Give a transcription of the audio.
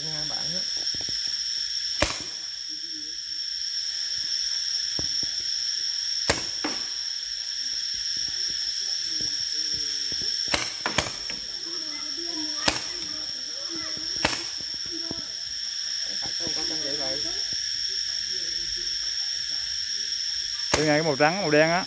canh hai bạn á Phải không này cái màu trắng màu đen á.